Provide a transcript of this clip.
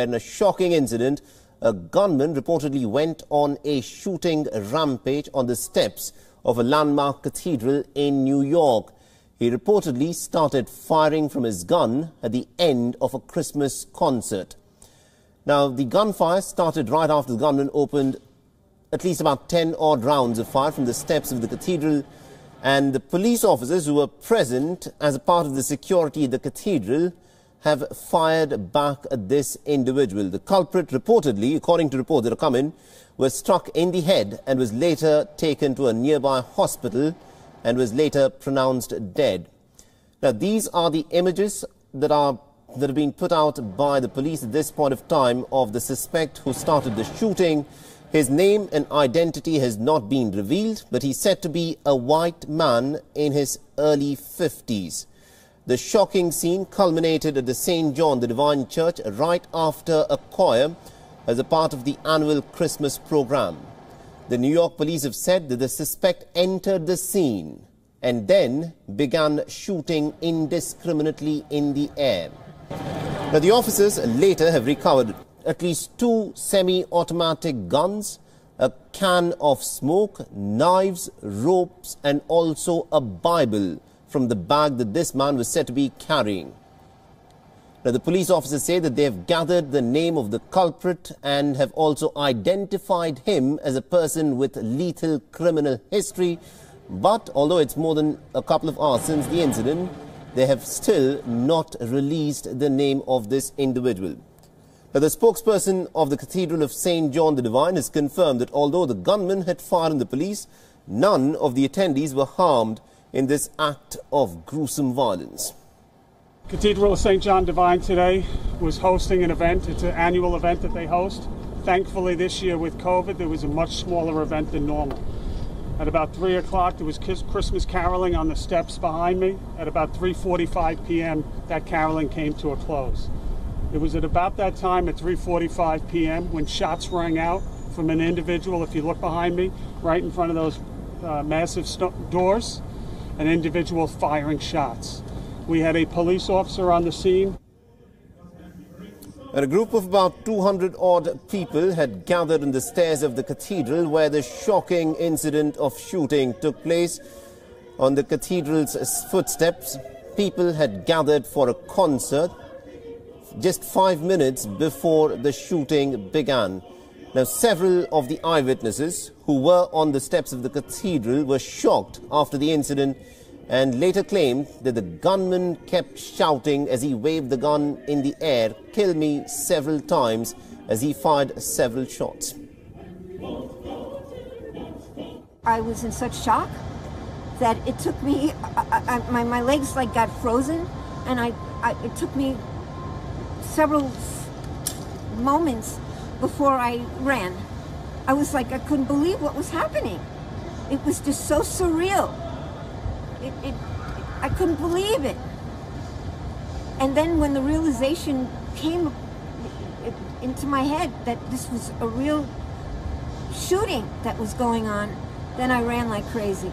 In a shocking incident, a gunman reportedly went on a shooting rampage on the steps of a landmark cathedral in New York. He reportedly started firing from his gun at the end of a Christmas concert. Now, the gunfire started right after the gunman opened at least about 10 odd rounds of fire from the steps of the cathedral and the police officers who were present as a part of the security at the cathedral have fired back at this individual. The culprit reportedly, according to reports that have come in, was struck in the head and was later taken to a nearby hospital and was later pronounced dead. Now, these are the images that are that have been put out by the police at this point of time of the suspect who started the shooting. His name and identity has not been revealed, but he's said to be a white man in his early 50s. The shocking scene culminated at the St. John the Divine Church right after a choir as a part of the annual Christmas program. The New York police have said that the suspect entered the scene and then began shooting indiscriminately in the air. Now, the officers later have recovered at least two semi-automatic guns, a can of smoke, knives, ropes and also a Bible from the bag that this man was said to be carrying. Now, the police officers say that they have gathered the name of the culprit and have also identified him as a person with lethal criminal history. But although it's more than a couple of hours since the incident, they have still not released the name of this individual. Now, the spokesperson of the Cathedral of St. John the Divine has confirmed that although the gunman had fired on the police, none of the attendees were harmed in this act of gruesome violence. Cathedral of St. John Divine today was hosting an event. It's an annual event that they host. Thankfully, this year with COVID, there was a much smaller event than normal. At about 3 o'clock, there was Christmas caroling on the steps behind me. At about 3.45 p.m., that caroling came to a close. It was at about that time, at 3.45 p.m., when shots rang out from an individual, if you look behind me, right in front of those uh, massive doors an individual firing shots. We had a police officer on the scene. And a group of about 200 odd people had gathered on the stairs of the cathedral where the shocking incident of shooting took place. On the cathedral's footsteps, people had gathered for a concert just five minutes before the shooting began. Now, several of the eyewitnesses who were on the steps of the cathedral were shocked after the incident and later claimed that the gunman kept shouting as he waved the gun in the air, kill me several times as he fired several shots. I was in such shock that it took me, I, I, my, my legs like got frozen and I, I it took me several moments before I ran. I was like, I couldn't believe what was happening. It was just so surreal. It, it, I couldn't believe it. And then when the realization came into my head that this was a real shooting that was going on, then I ran like crazy.